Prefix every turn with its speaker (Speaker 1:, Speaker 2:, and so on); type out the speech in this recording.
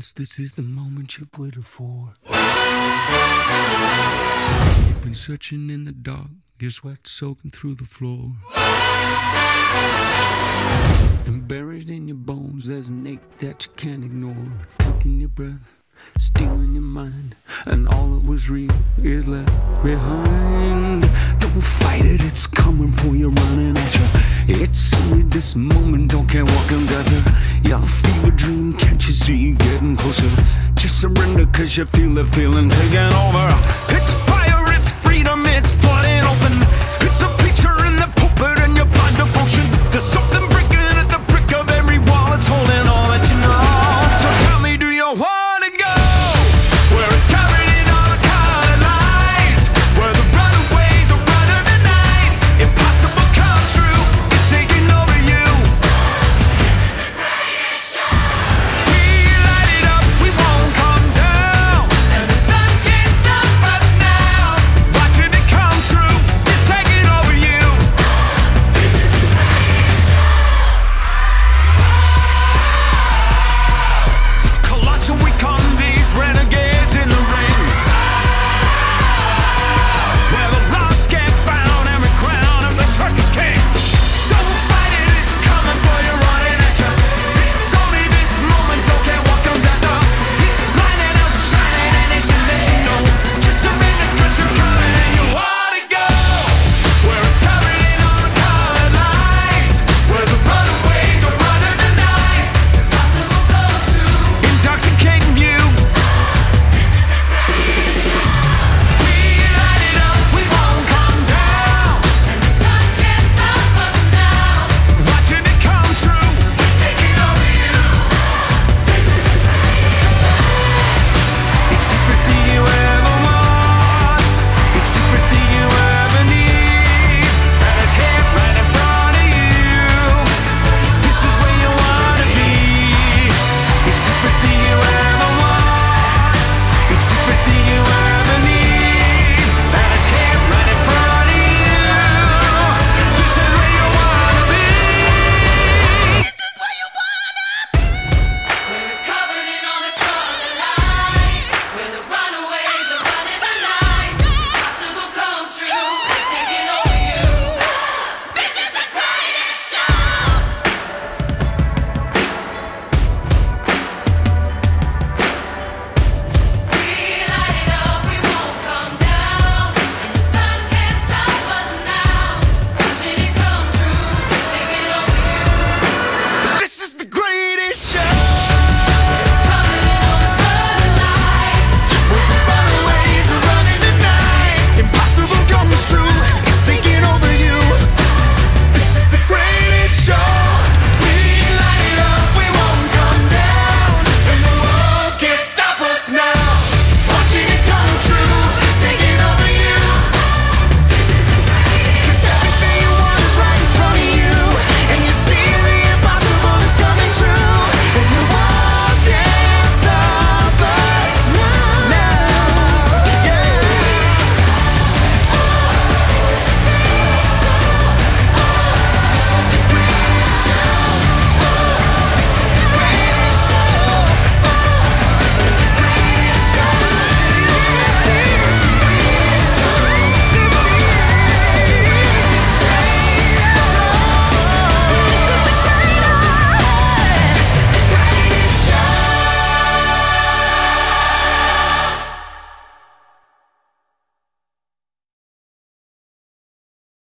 Speaker 1: this is the moment you've waited for. You've been searching in the dark, your sweat soaking through the floor. And buried in your bones, there's an ache that you can't ignore. Taking your breath, stealing your mind, and all that was real is left behind. Don't fight it, it's coming for you, running at you. It's only this moment, don't care what can gather. Your fever dream, surrender, cause you feel the feeling taking over.